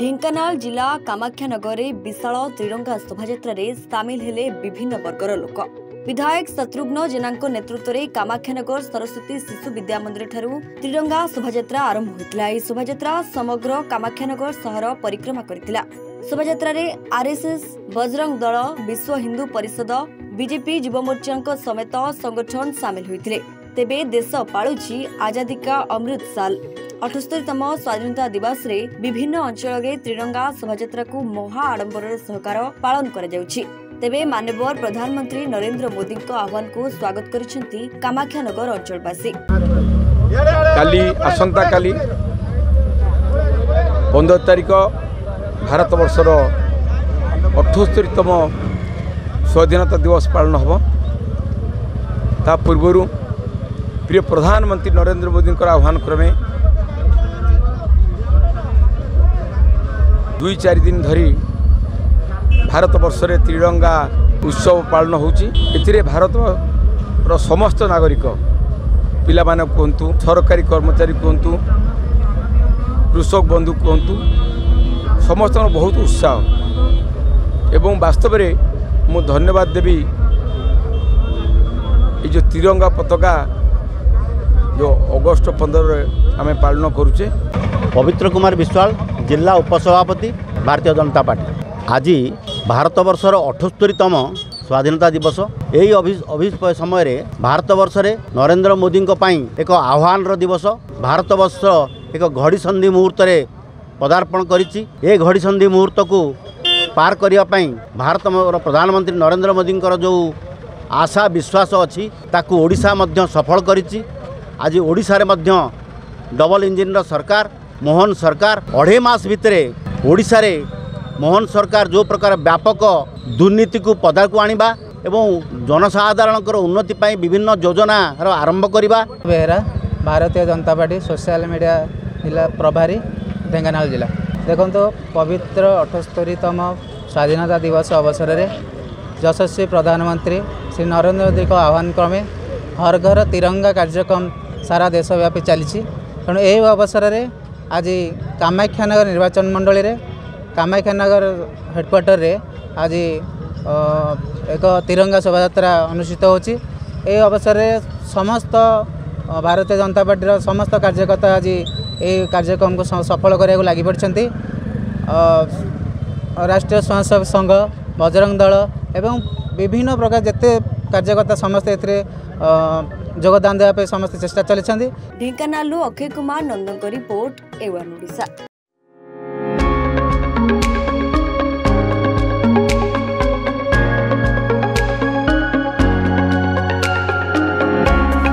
ଢେଙ୍କାନାଳ ଜିଲ୍ଲା କାମାକ୍ଷାନଗରରେ ବିଶାଳ ତ୍ରିରଙ୍ଗା ଶୋଭାଯାତ୍ରାରେ ସାମିଲ ହେଲେ ବିଭିନ୍ନ ବର୍ଗର ଲୋକ। ବିଧାୟକ ଶତ୍ରୁଘ୍ନ ଜେନାଙ୍କ ନେତୃତ୍ୱରେ କାମାକ୍ଷାନଗର ସରସ୍ୱତୀ ଶିଶୁ ବିଦ୍ୟା ମନ୍ଦିରଠାରୁ ତ୍ରିରଙ୍ଗା ଶୋଭାଯାତ୍ରା ଆରମ୍ଭ ହୋଇଥିଲା। ଏହି ଶୋଭାଯାତ୍ରା ସମଗ୍ର କାମାକ୍ଷାନଗର ସହର ପରିକ୍ରମା କରିଥିଲା। ଶୋଭାଯାତ୍ରାରେ ଆର୍ଏସ୍ଏସ୍ ବଜରଙ୍ଗ ଦଳ ବିଶ୍ୱ ହିନ୍ଦୁ ପରିଷଦ ବିଜେପି ଯୁବମୋର୍ଚ୍ଚାଙ୍କ ସମେତ ସଂଗଠନ ସାମିଲ ହୋଇଥିଲେ। ତେବେ ଦେଶ ପାଳୁଛି ଆଜାଦୀ କା ଅମୃତ ସାଲ ଅଠସ୍ତରୀତମ ସ୍ୱାଧୀନତା ଦିବସରେ ବିଭିନ୍ନ ଅଞ୍ଚଳରେ ତ୍ରିରଙ୍ଗା ଶୋଭାଯାତ୍ରାକୁ ମହା ଆଡମ୍ବରର ସହକାର ପାଳନ କରାଯାଉଛି। ତେବେ ମାନ୍ୟବର ପ୍ରଧାନମନ୍ତ୍ରୀ ନରେନ୍ଦ୍ର ମୋଦିଙ୍କ ଆହ୍ୱାନକୁ ସ୍ୱାଗତ କରିଛନ୍ତି କାମାକ୍ଷାନଗର ଅଞ୍ଚଳବାସୀ। କାଲି ଆସନ୍ତାକାଲି ପନ୍ଦର ତାରିଖ ଭାରତବର୍ଷର ଅଠସ୍ତରୀତମ ସ୍ୱାଧୀନତା ଦିବସ ପାଳନ ହେବ। ତା ପୂର୍ବରୁ ପ୍ରିୟ ପ୍ରଧାନମନ୍ତ୍ରୀ ନରେନ୍ଦ୍ର ମୋଦିଙ୍କର ଆହ୍ୱାନ କ୍ରମେ ଦୁଇ ଚାରି ଦିନ ଧରି ଭାରତବର୍ଷରେ ତ୍ରିରଙ୍ଗା ଉତ୍ସବ ପାଳନ ହେଉଛି ଏଥିରେ ଭାରତର ସମସ୍ତ ନାଗରିକ ପିଲାମାନେ କୁହନ୍ତୁ ସରକାରୀ କର୍ମଚାରୀ କୁହନ୍ତୁ କୃଷକ ବନ୍ଧୁ କୁହନ୍ତୁ ସମସ୍ତଙ୍କର ବହୁତ ଉତ୍ସାହ। ଏବଂ ବାସ୍ତବରେ ମୁଁ ଧନ୍ୟବାଦ ଦେବି ଏ ଯେଉଁ ତ୍ରିରଙ୍ଗା ପତାକା ଯେଉଁ ଅଗଷ୍ଟ ପନ୍ଦରରେ ଆମେ ପାଳନ କରୁଛେ। ପବିତ୍ର କୁମାର ବିଶ୍ୱାଳ ଜିଲ୍ଲା ଉପସଭାପତି ଭାରତୀୟ ଜନତା ପାର୍ଟି। ଆଜି ଭାରତବର୍ଷର ଅଠସ୍ତରୀତମ ସ୍ୱାଧୀନତା ଦିବସ। ଏହି ଅଭି ସମୟରେ ଭାରତବର୍ଷରେ ନରେନ୍ଦ୍ର ମୋଦିଙ୍କ ପାଇଁ ଏକ ଆହ୍ୱାନର ଦିବସ। ଭାରତବର୍ଷ ଏକ ଘଡ଼ିସନ୍ଧି ମୁହୂର୍ତ୍ତରେ ପଦାର୍ପଣ କରିଛି। ଏ ଘଡ଼ିସନ୍ଧି ମୁହୂର୍ତ୍ତକୁ ପାର କରିବା ପାଇଁ ଭାରତର ପ୍ରଧାନମନ୍ତ୍ରୀ ନରେନ୍ଦ୍ର ମୋଦିଙ୍କର ଯେଉଁ ଆଶା ବିଶ୍ୱାସ ଅଛି ତାକୁ ଓଡ଼ିଶା ମଧ୍ୟ ସଫଳ କରିଛି। ଆଜି ଓଡ଼ିଶାରେ ମଧ୍ୟ ଡବଲ ଇଞ୍ଜିନ୍ର ସରକାର ମୋହନ ସରକାର ଅଢ଼େଇ ମାସ ଭିତରେ ଓଡ଼ିଶାରେ ମୋହନ ସରକାର ଯେଉଁ ପ୍ରକାର ବ୍ୟାପକ ଦୁର୍ନୀତିକୁ ପଦାକୁ ଆଣିବା ଏବଂ ଜନସାଧାରଣଙ୍କର ଉନ୍ନତି ପାଇଁ ବିଭିନ୍ନ ଯୋଜନାର ଆରମ୍ଭ କରିବା ବେହେରା ଭାରତୀୟ ଜନତା ପାର୍ଟି ସୋସିଆଲ ମିଡ଼ିଆ ଜିଲ୍ଲା ପ୍ରଭାରୀ ଢେଙ୍କାନାଳ ଜିଲ୍ଲା ଦେଖନ୍ତୁ ପବିତ୍ର ଅଠସ୍ତରୀତମ ସ୍ୱାଧୀନତା ଦିବସ ଅବସରରେ ଯଶସ୍ୱୀ ପ୍ରଧାନମନ୍ତ୍ରୀ ଶ୍ରୀ ନରେନ୍ଦ୍ର ମୋଦୀଙ୍କ ଆହ୍ୱାନ କ୍ରମେ ହର ଘର ତିରଙ୍ଗା କାର୍ଯ୍ୟକ୍ରମ ସାରା ଦେଶବ୍ୟାପୀ ଚାଲିଛି ତେଣୁ ଏହି ଅବସରରେ ଆଜି କାମାକ୍ଷାନଗର ନିର୍ବାଚନ ମଣ୍ଡଳୀରେ କାମାକ୍ଷାନଗର ହେଡ଼କ୍ୱାର୍ଟରରେ ଆଜି ଏକ ତିରଙ୍ଗା ଶୋଭାଯାତ୍ରା ଅନୁଷ୍ଠିତ ହେଉଛି। ଏହି ଅବସରରେ ସମସ୍ତ ଭାରତୀୟ ଜନତା ପାର୍ଟିର ସମସ୍ତ କାର୍ଯ୍ୟକର୍ତ୍ତା ଆଜି ଏହି କାର୍ଯ୍ୟକ୍ରମକୁ ସଫଳ କରିବାକୁ ଲାଗିପଡ଼ିଛନ୍ତି ରାଷ୍ଟ୍ରୀୟ ସ୍ୱୟଂସେବକ ସଂଘ ବଜରଙ୍ଗ ଦଳ ଏବଂ ବିଭିନ୍ନ ପ୍ରକାର ଯେତେ କାର୍ଯ୍ୟକର୍ତ୍ତା ସମସ୍ତେ ଏଥିରେ ଯୋଗଦାନ ଦେବା ପାଇଁ ସମସ୍ତେ ଚେଷ୍ଟା ଚଲେଇଛନ୍ତି ଢେଙ୍କାନାଳରୁ ଅକ୍ଷୟ କୁମାର ନନ୍ଦଙ୍କ ରିପୋର୍ଟ ଏ ୱାନ୍ ଓଡ଼ିଶା